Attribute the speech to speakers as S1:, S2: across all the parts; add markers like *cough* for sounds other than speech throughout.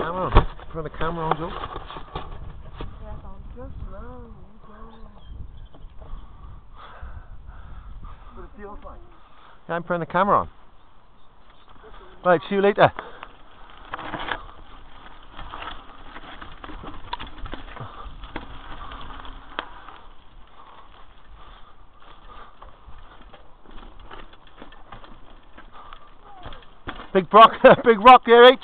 S1: camera on. The camera on, Joe.
S2: Yes, just.
S3: But it feels like.
S1: Yeah, I'm putting the camera on. Right, see you later. Big rock, *laughs* big rock there, H.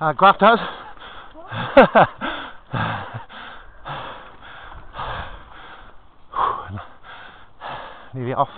S1: Uh, Graft House. *sighs* Nearly off.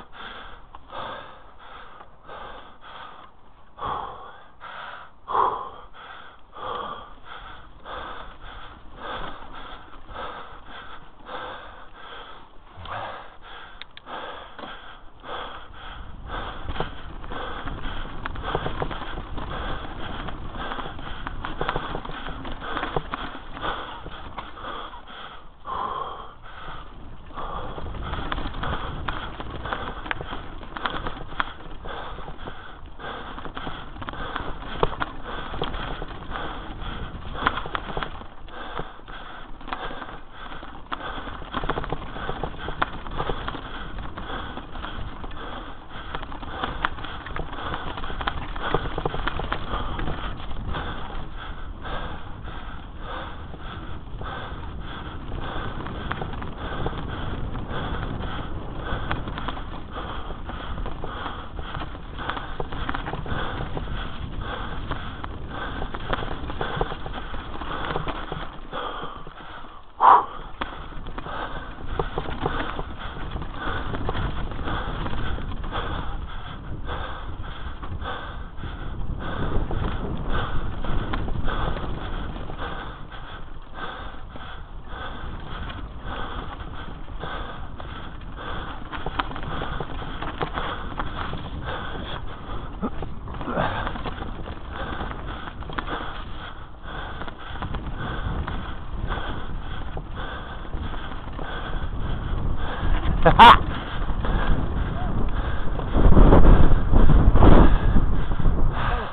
S3: I've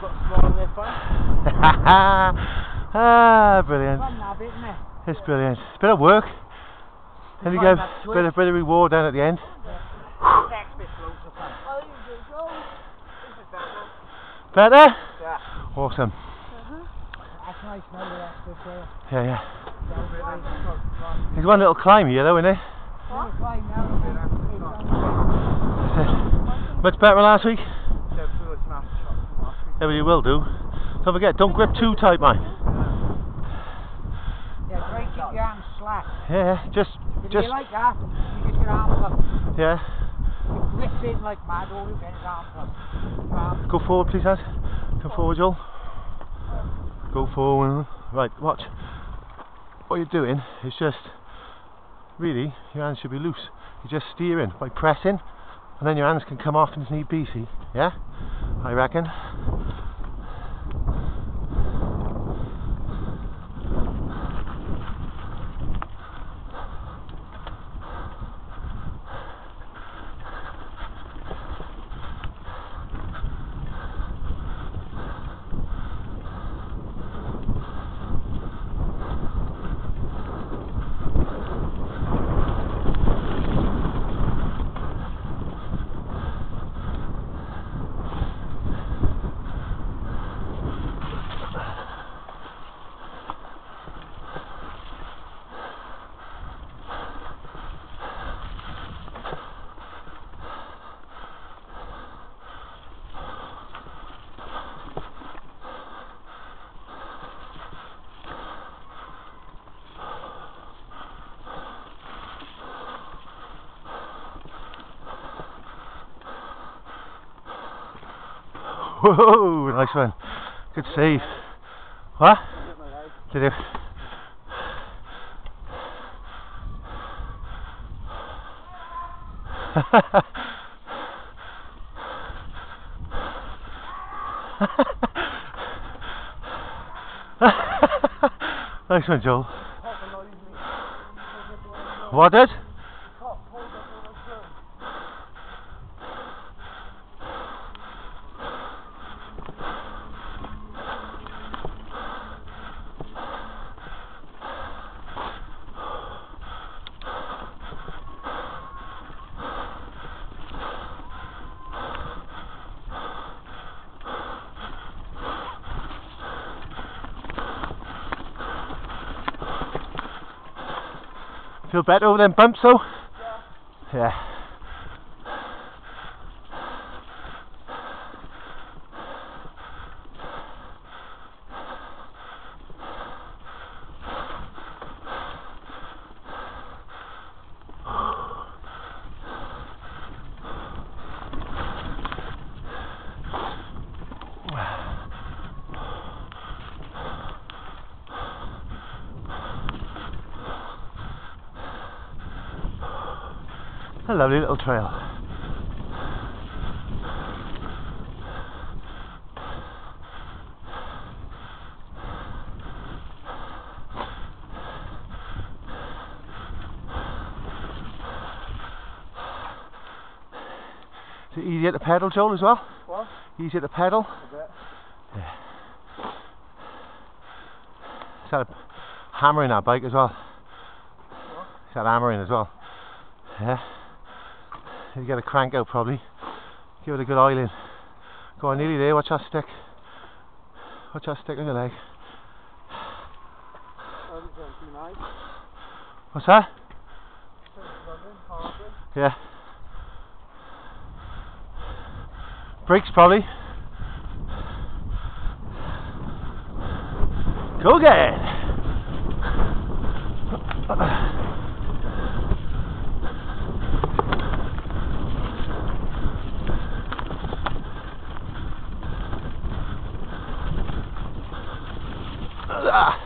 S3: got small on their face. *laughs*
S1: ah, brilliant.
S2: Fun now, isn't it?
S1: It's brilliant. It's a bit of work. And you
S2: Fine,
S1: get
S2: that's
S1: a bit of, bit of reward down at the end.
S3: Next bit's loads of fun.
S2: Oh, you do go.
S3: This is better.
S1: Better?
S3: Yeah.
S1: Awesome.
S2: That's nice, no, that's.
S1: Yeah, yeah.
S3: Right.
S1: There's one little climb here though, isn't there?
S2: What?
S1: Much better than last week?
S3: So,
S1: Yeah, but you will do. Don't forget, don't grip too tight, man.
S2: Yeah, try and keep your arms slack.
S1: Yeah, just,
S2: If
S1: just,
S2: you like that, you get your arms up.
S1: yeah.
S2: You grip in like mad, all you get is arms up. Arms
S1: Go forward, please, Ed. Come forward, Joel. Go forward. Right, watch. What you're doing is just, really, your hands should be loose. You're just steering by pressing, and then your hands can come off as need be, see? Yeah? I reckon. Whoa, nice one. Good save. What? Did it? *laughs* nice one, Joel. What did? Better over them bumps though? Yeah. A lovely little trail. Is it easy at the pedal, Joel, as well?
S3: What?
S1: Easy at the pedal?
S3: A bit.
S1: Is that a hammering that bike as well? Is that hammering as well? Yeah. You get a crank out probably. Give it a good oil in. Go on, nearly there. Watch that stick. Watch that stick on your leg. What's that? Yeah. Brakes probably. Go get it. Ah.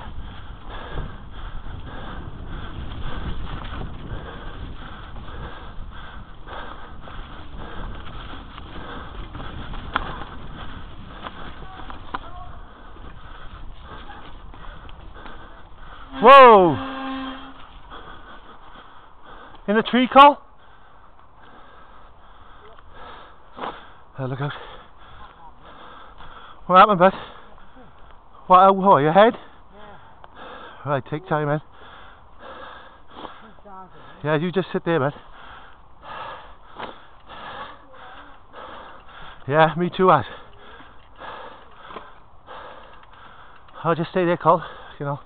S1: Whoa! In the tree call? Oh, look out. What happened, bud? What, oh, what, your head? Yeah. Right, take time, man. Yeah, you just sit there, man. Yeah, me too, Ad. I'll just stay there, Col. You know.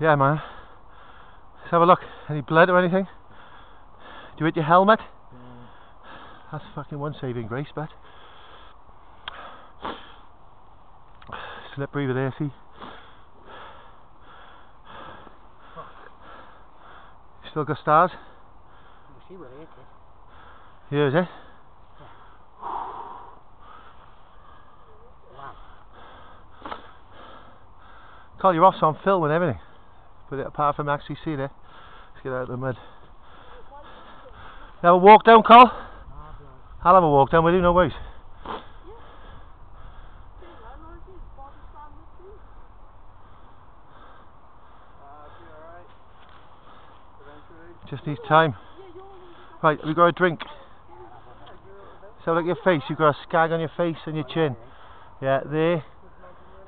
S1: Yeah, man. Let's have a look. Any blood or anything? Do you hit your helmet? That's fucking one saving grace, but slippery with see. Still got stars?
S2: You see where it is.
S1: Here is it.
S2: Wow.
S1: Carl, you're off on film and everything. But apart from actually seeing it, let's get out of the mud. Have a walk down, Carl? I'll have a walk down with you, no worries.
S3: Uh, be alright. Eventually.
S1: Just needs time. Right, we got a drink. So look at your face, you've got a scag on your face and your chin. Yeah, there.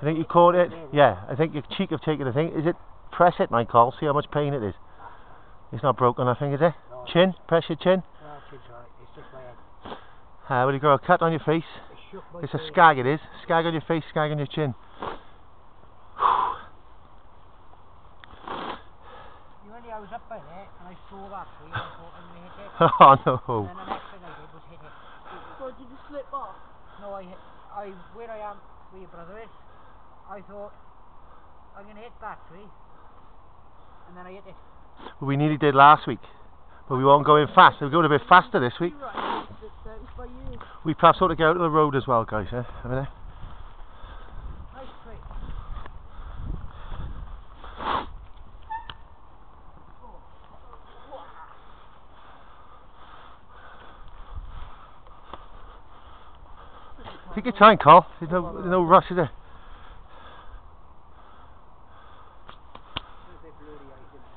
S1: I think you caught it. Yeah, I think your cheek have taken the thing. Is it press it, my call, see how much pain it is. It's not broken, I think, is it?
S2: No.
S1: Chin, press your chin.
S2: No, it's alright. It's just my head.
S1: Uh, well, you got a cut on your face.
S2: It's shook my
S1: It's a scag, it is. Scag on your face, scag on your chin.
S2: You only I was up by there and I saw that tree and I thought I'm gonna hit it. *laughs*
S1: oh no.
S2: And then the next thing I did was hit it.
S4: So did you slip off?
S2: No, I hit, I where I am where your brother is. I thought I'm gonna hit that tree. And then I hit it.
S1: We nearly did last week. But we weren't going fast. We're going a bit faster this week.
S4: Right, it's it's by you.
S1: We perhaps ought to get out of the road as well, guys. Eh? I mean, eh?
S2: Nice tree.
S1: Take your time, Carl. There's no, there's no rush, is there?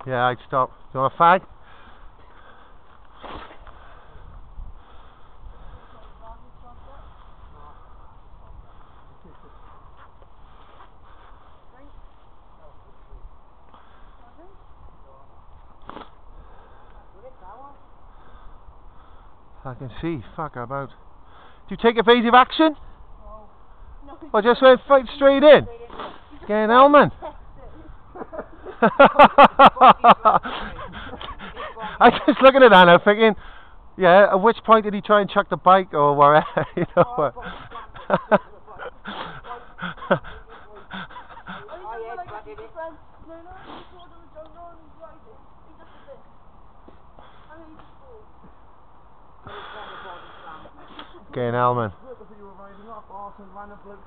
S1: Yeah, I'd stop. Do you want a fag? I can see. Fuck about. Do you take evasive action? Or just went straight in? Getting Elman. *laughs* I just looking at now thinking, yeah, at which point did he try and chuck the bike or whatever, *laughs* you know?
S4: I
S2: I.
S1: Getting Elman.
S3: Look, I think you were riding off. Oh, some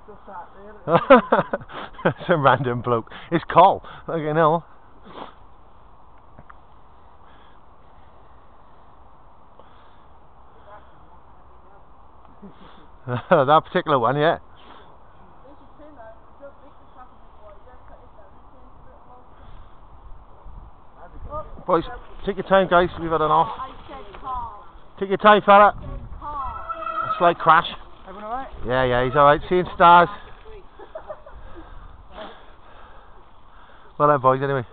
S3: there.
S1: Some random bloke. It's Col. Fucking hell. *laughs* that particular one, yeah. Boys, take your time, guys. We've had enough. Take your time, fella. A slight crash.
S2: Everyone alright?
S1: Yeah, yeah, he's alright. Seeing stars. Well done, boys, anyway.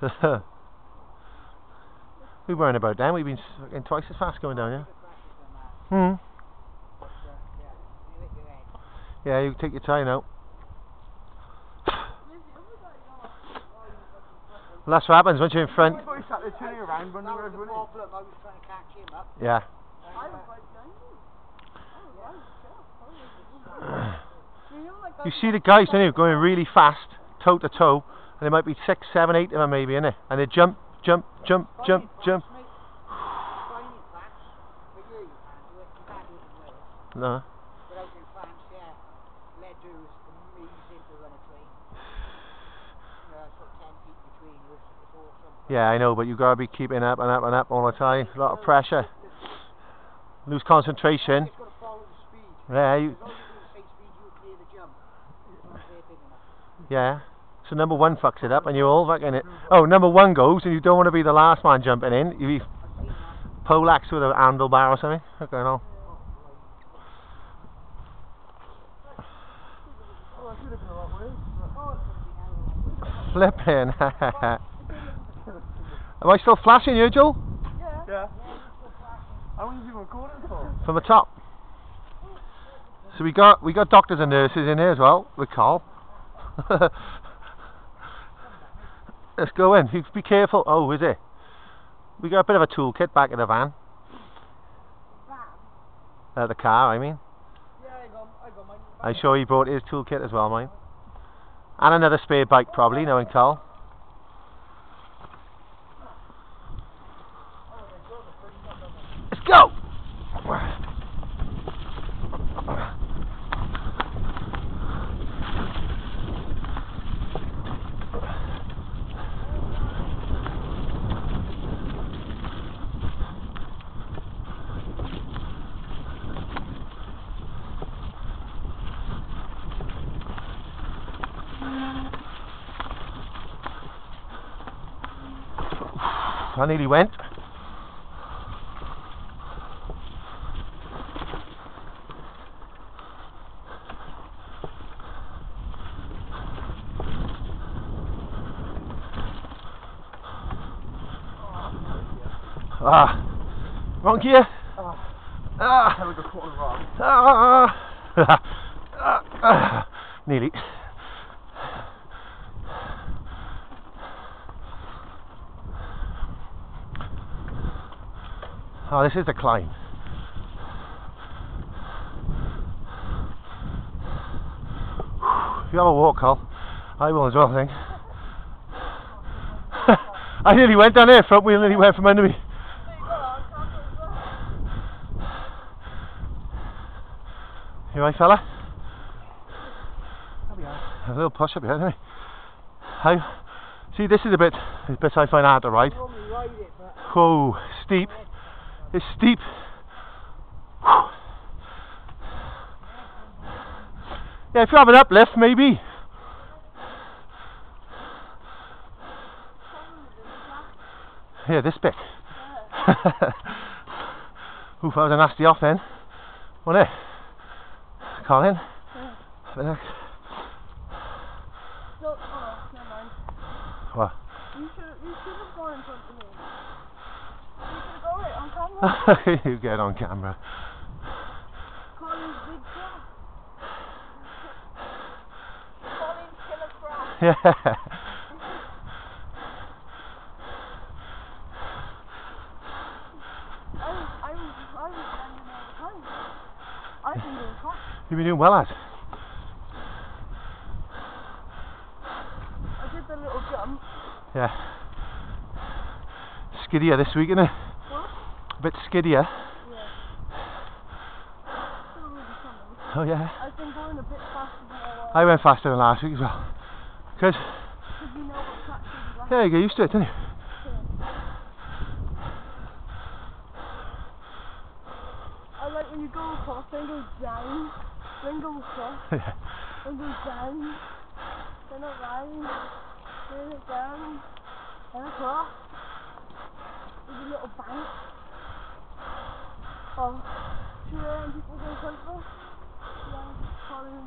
S1: *laughs* we weren't about down. We've been fucking twice as fast going down, yeah? Hmm. Yeah, you take your time now. Well, that's what happens once you're in front.
S3: Boy sat there turning around when you were running.
S2: problem. I was trying to catch him up.
S1: Yeah.
S4: I was right behind you. Oh, right. Sure. Oh, You
S1: see the guys, don't you, going really fast, toe to toe, and there might be six, seven, eight of them maybe in it, and they jump, jump, jump, jump, jump. No.
S2: Yeah, Ledoux is to run a train. You know, sort of 10 feet between you, it's, it's awesome.
S1: Yeah, I know, but you've gotta be keeping up and up and up all the time. A lot of pressure. Lose concentration.
S2: Got to.
S1: Yeah, you,
S2: As long as you do the same speed, you clear the jump. As long as they're big enough.
S1: Yeah. So number one fucks it up, and you're all fucking it. Oh, number one goes, and you don't want to be the last man jumping in. You be
S2: I've seen that.
S1: poleaxe with a handlebar or something. Okay, no.
S3: I should have been a lot worse.
S1: Flipping. *laughs* Am I still flashing you, Joel?
S4: Yeah.
S3: Yeah. How long have you been recording for?
S1: From the top. So we got we got doctors and nurses in here as well with Carl. *laughs* Let's go in. Be careful. Oh, is it? We got a bit of a toolkit back in the van. Van? Uh, the car, I mean.
S3: Yeah, I got, I got mine.
S1: I'm sure he brought his toolkit as well, mine. And another spare bike, probably, knowing Carl. Let's go! Nearly went. Ah, wrong gear. Ah,
S3: Have a good quarter wrong.
S1: ah, *laughs* ah, ah, nearly. Oh, this is the climb. If you have a walk, Carl, I will as well, I think. *laughs* I nearly went down here, front wheel nearly went from under me. You right, fella? A little push up here? I, see, this is a bit, the bit I find hard to ride Whoa, steep. It's steep. Yeah, if you have an uplift, maybe. Yeah, this bit. *laughs* Oof, that was a nasty off then. Wasn't it? Colin? Have a look.
S4: No, oh, never mind.
S1: What?
S4: You should, you should have gone in front of me. You should have gone right on camera. *laughs*
S1: you get on camera.
S4: Colin's big crap. Colin's killer crap. *laughs*
S1: Yeah.
S4: I I I was standing all the time. I've been doing crap.
S1: You've been doing well, lad.
S4: I did the little jump.
S1: Yeah. Skiddier this week, isn't it? A bit skiddier.
S4: Yeah. Still really something.
S1: Oh, yeah.
S4: I've been going a bit faster than I was.
S1: I went faster than last week as well. Good.
S4: Because you know what track should be like.
S1: Yeah, you get used to it, don't you?
S4: I like when you go across, then go down, then go across, *laughs*
S1: yeah.
S4: then go down, then around, then down, then across. With a little bank. Oh, should I people go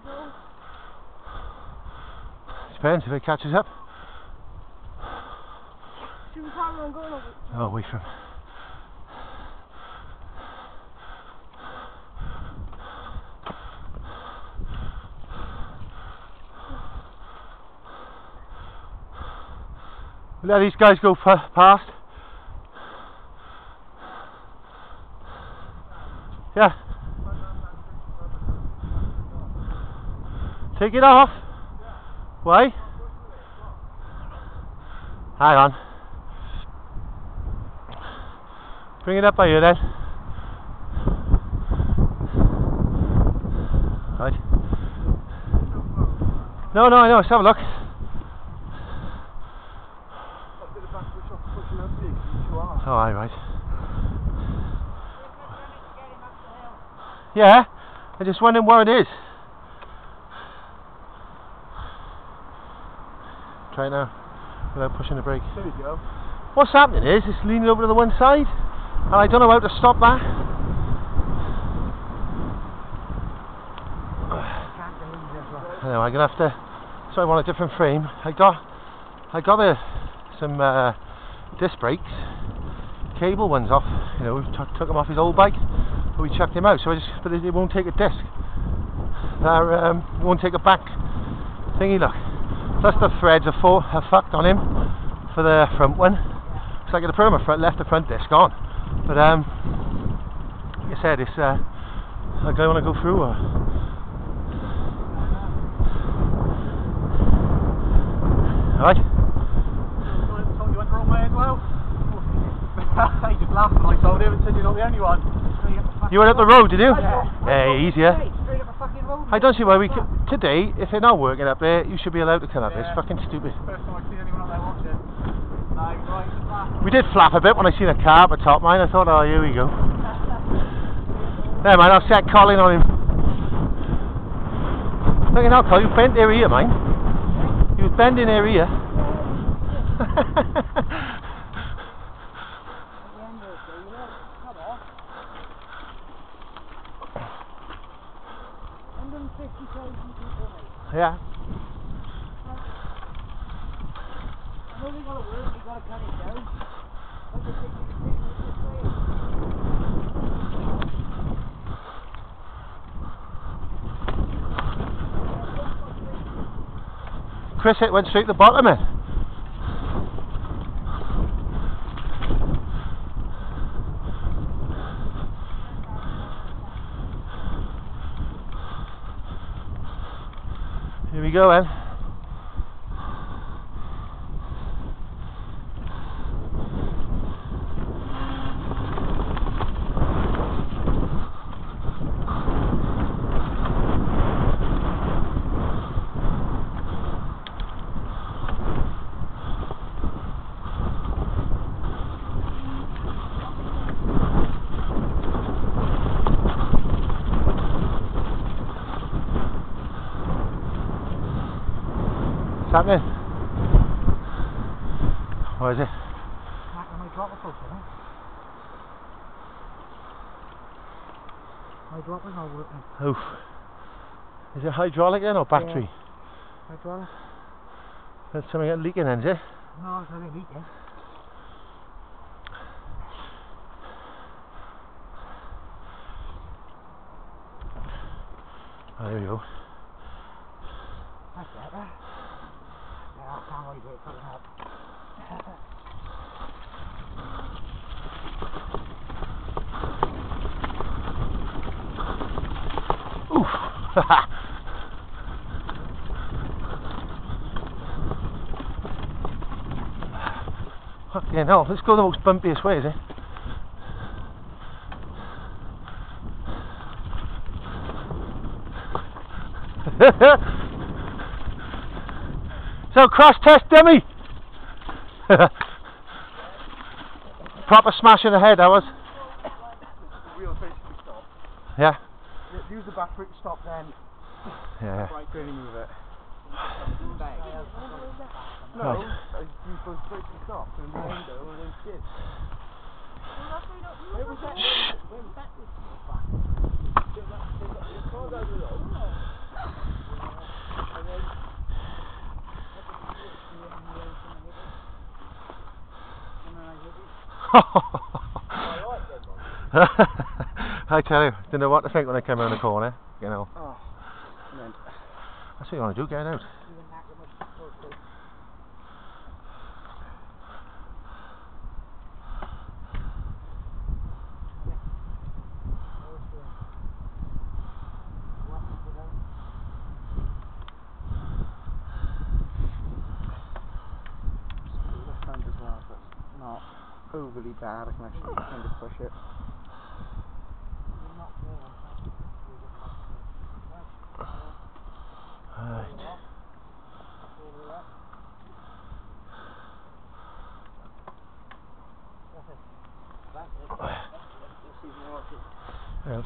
S4: go?
S1: Depends if it catches up.
S4: Should we carry on going over?
S1: Oh, for him. Let these guys go past. Yeah. Take it off. Why? Hang on. Bring it up by you then. Right. No, no, I know. Let's have a look.
S3: A bit of back push off pushing up big, too hard.
S1: Oh, aye, right.
S2: get him up the hill.
S1: Yeah. I just wondering where it is. Try it now. Without pushing the brake.
S3: There we go.
S1: What's happening is it's leaning over to the one side, and I don't know how to stop that.
S2: Can't believe this one.
S1: I know I'm gonna have to. So I want a different frame. I got, I got a, some uh, disc brakes, cable ones off. You know, took took him off his old bike, we chucked him out. So I just, but it, won't take a disc. They're, um, won't take a back thingy. Look, plus the threads are, full, are fucked on him for the front one. So I could have put a front, left the front disc on. But um, like I said, it's uh, That guy want to go through or? Alright?
S3: You went the wrong way as well. *laughs* he just laughed when I told him and said you're not the only one.
S1: You went up the road, did you?
S3: Yeah.
S1: Yeah, easier.
S2: Straight, straight up the fucking road.
S1: I don't see why we could. Today, if they're not working up there, you should be allowed to come up. It's fucking stupid.
S3: First time I've seen anyone up there watching. No, he's right, he's laughed.
S1: We did flap a bit when I seen a car at the top mine. I thought, oh, here we go. There, man, I'll set Colin on him. Look at now, Colin, you bent their ear, mine. You was bending their ear.
S2: At the end of the day, you know, come on. 150,000 people, mate.
S1: yeah.
S2: I know we gotta work, we gotta cut it down. But the thing is, thing is this way.
S1: Chris, it went straight to the bottom, man. Here we go, then. Happening? What is it?
S2: Back on my dropper I think. My dropper's not working.
S1: Oof. Is it hydraulic then or battery?
S2: Hydraulic?
S1: There's something leaking then, is it?
S2: No, it's not leaking.
S1: Oh, there we go.
S2: That's better. Wait to put.
S1: Oof. *laughs* Fucking hell, let's go the most bumpiest way, is it? *laughs* so cross test dummy. *laughs* Proper smash in the head, that was.
S3: The wheels basically stop.
S1: Yeah.
S3: Yeah, Use the back brake stop then.
S1: Yeah.
S3: Right, really move it. No,
S1: Right.
S3: I use both to stop. So in the window and then skid. Where was that? Where was that? *laughs*
S1: I tell you, didn't know what to think when I came around the corner. You know,
S3: Oh,
S1: that's what you want to do, get out.
S3: Left hand as well, so it's not overly bad. I can actually kind of push it.
S1: Right. Yeah.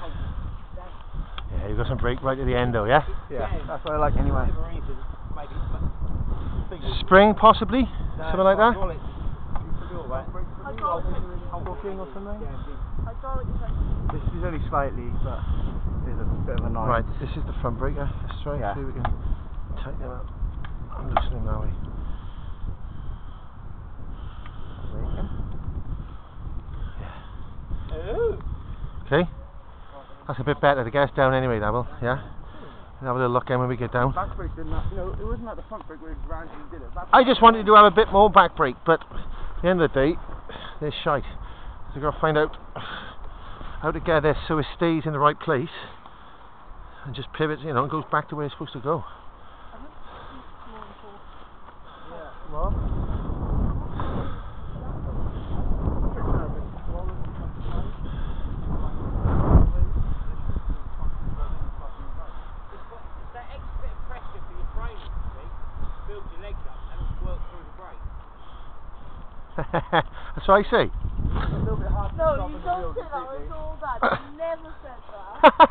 S1: Yeah, you got some break right at the end though, yeah?
S3: Yeah, that's what I like anyway.
S1: Spring possibly? Something like that?
S3: Booking or something?
S4: Hydraulic is like
S3: This is only slightly, but there's a bit of a noise.
S1: Right, this is the front brake, yeah? Let's try
S3: Yeah.
S1: and see if we can tighten it up. I'm loosening that way. Okay? That's a bit better to get us down anyway, Double, yeah? And have a little look in when we get down.
S3: Back brake didn't have, you know, it wasn't like the front brake where it ran and did it. Back
S1: I just wanted to have a bit more back brake, but at the end of the day, they're shite. So we've got to find out how to get this so it stays in the right place and just pivots, you know, and goes back to where it's supposed to go.
S3: Yeah, well.
S2: It's, got, it's that extra bit of pressure for your training, you see. Builds your legs up and it'll work through the brake.
S1: That's what I say.
S4: No, you don't say that. It's all that. You *laughs* never said that. *laughs*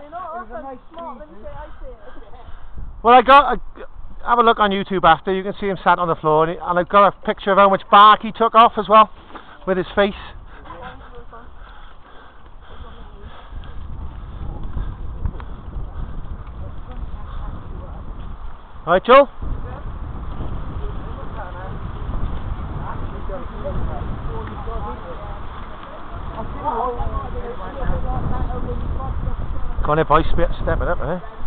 S4: You're not up smart. Let me say I
S1: well, I got. I, have a look on YouTube after. You can see him sat on the floor, and, he, and I've got a picture of how much bark he took off as well, with his face. All right, Joel. Go on, there, boy. Step step it up, eh?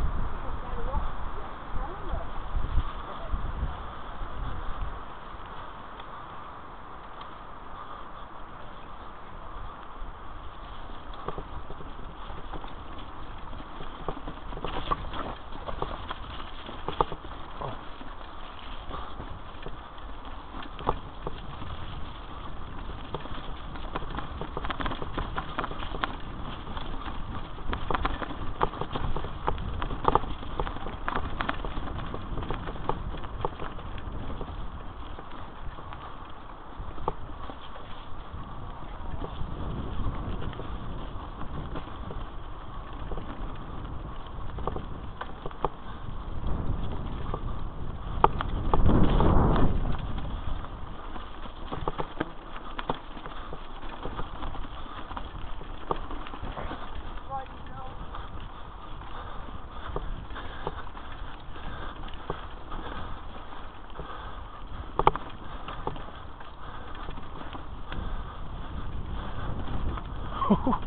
S1: Woo-hoo-hoo!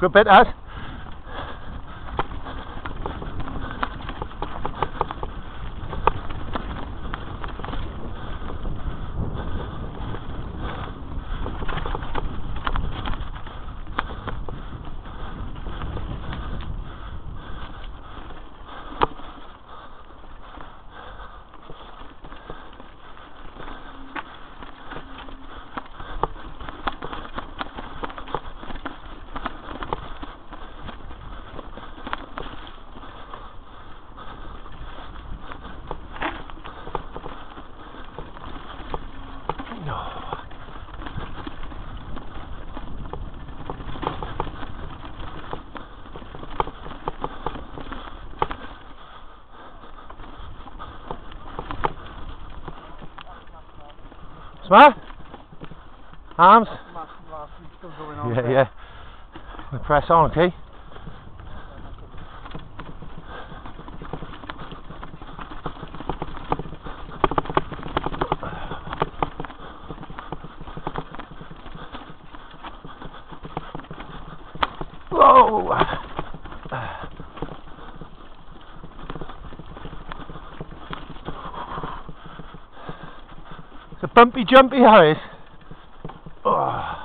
S1: Good bit, Az. No. Smart? Arms?
S3: Still going on.
S1: Yeah, yeah. We press on, okay? Whoa! Bumpy jumpy, Harris. *laughs* Oh.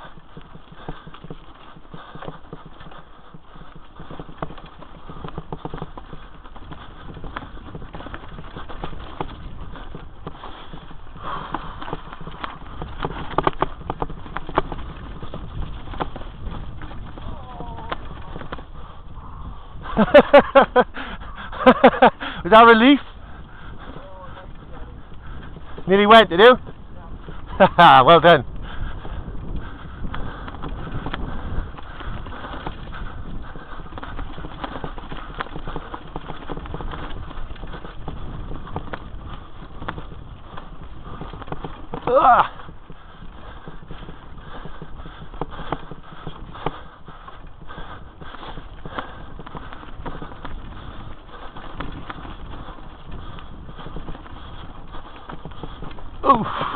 S1: Was that relief? Nearly went, did you? *laughs* well done. Ah. Oof.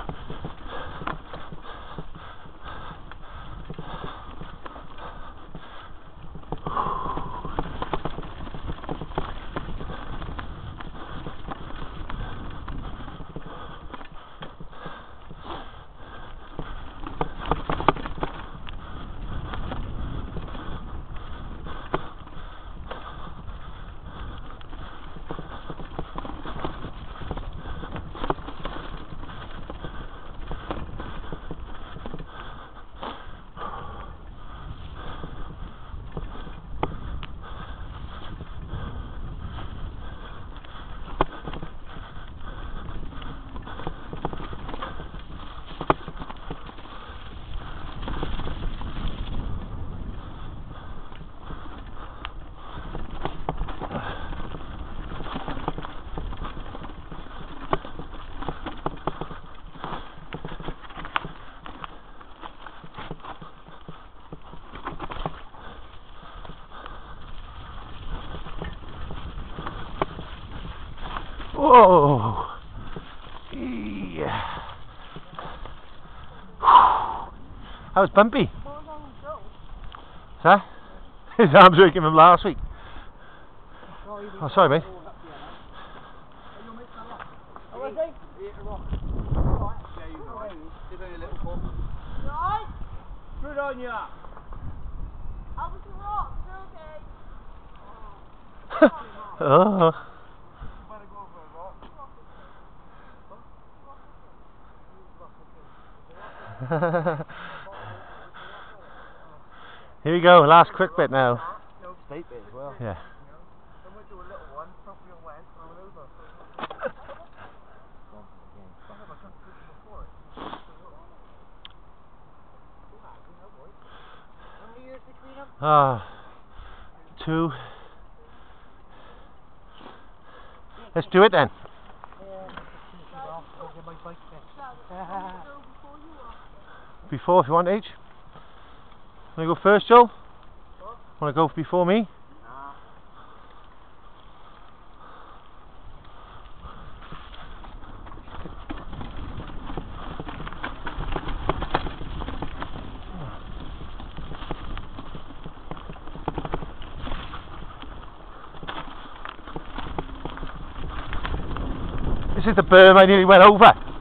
S1: Oh. Whoa. Yeah. That was bumpy. Sir? *laughs* His arms aching from last week. Oh, sorry, mate.
S2: Oh, was he?
S3: Yeah, you know. Give me a little pop.
S4: Right?
S3: Good on ya.
S4: I was a rock, okay.
S1: oh.
S3: Better go for a rock. *laughs*
S1: Here we go, last quick bit now.
S3: Bit as well.
S1: Yeah.
S3: Ah, then we'll do a little one, properly on wet, and I'm over. I have a country before it.
S2: How many years between them?
S1: Ah. Two. Let's do it then.
S3: I'll get my bike then.
S4: Joe, before you were.
S1: Before, if you want, H. Want to go first, Joel? Want to go before me? This is the berm I nearly went over.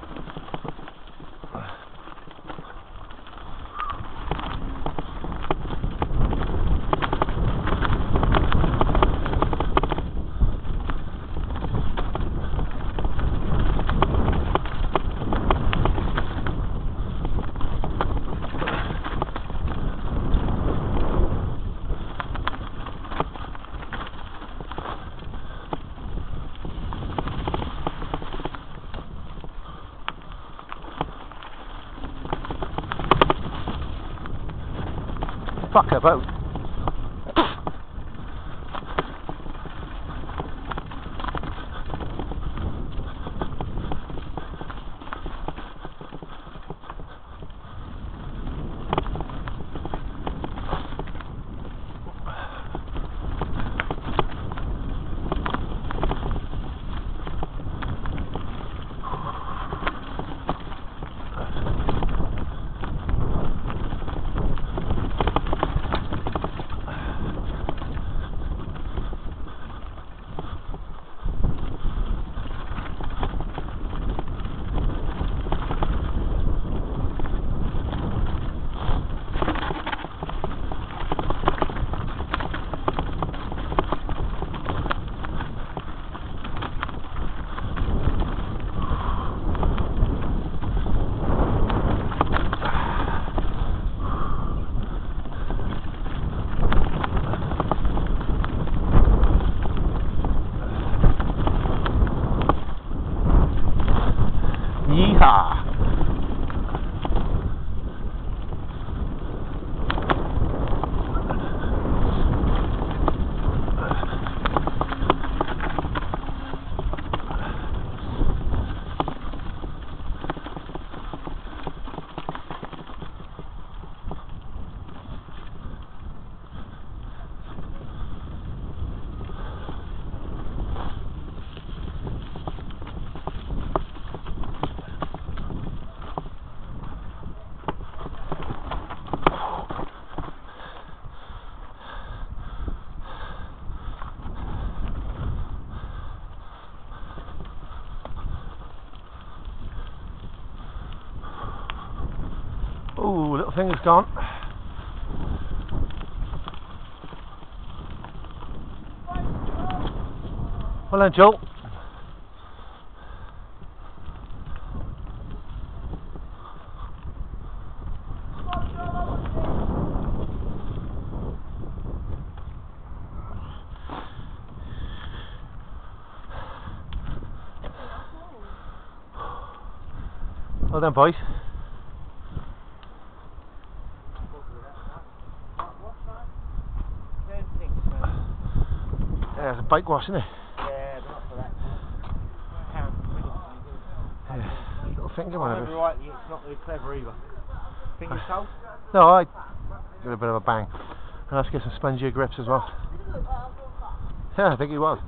S1: Fuck a boat. finger's gone. Well then, Joel. Well done, boys.
S2: Don't think so.
S1: Yeah, it's a bike wash, isn't it?
S2: Yeah, but not for that.
S1: Yeah. Little finger one of it.
S2: rightly, it's not very clever either. Fingers cold?
S1: No, I did a bit of a bang. And let's get some spongier grips as well. Yeah, I think he was.